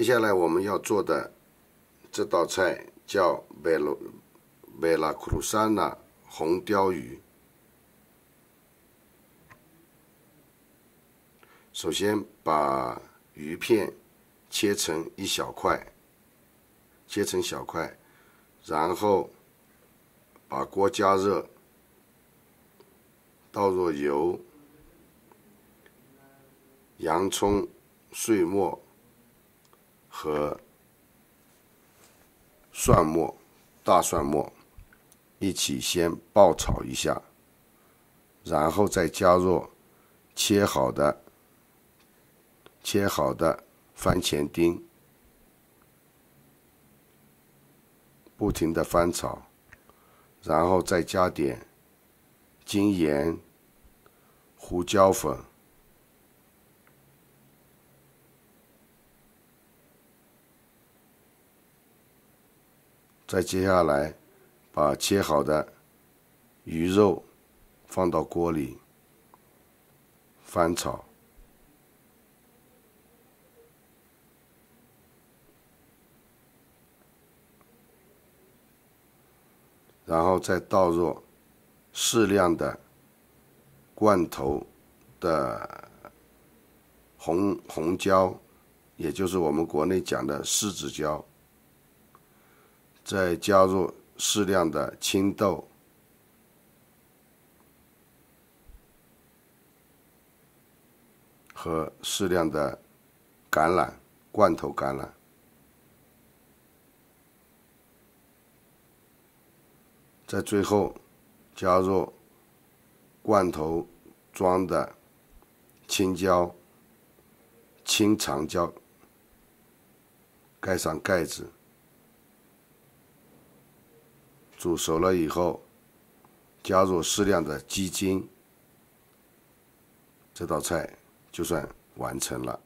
接下来我们要做的这道菜叫贝罗贝拉库鲁萨纳红鲷鱼。首先把鱼片切成一小块，切成小块，然后把锅加热，倒入油、洋葱碎末和蒜末、大蒜末一起先爆炒一下，然后再加入切好的。切好的番茄丁，不停的翻炒，然后再加点精盐、胡椒粉，再接下来把切好的鱼肉放到锅里翻炒。然后再倒入适量的罐头的红红椒，也就是我们国内讲的柿子椒，再加入适量的青豆和适量的橄榄罐头橄榄。在最后加入罐头装的青椒、青长椒，盖上盖子，煮熟了以后，加入适量的鸡精，这道菜就算完成了。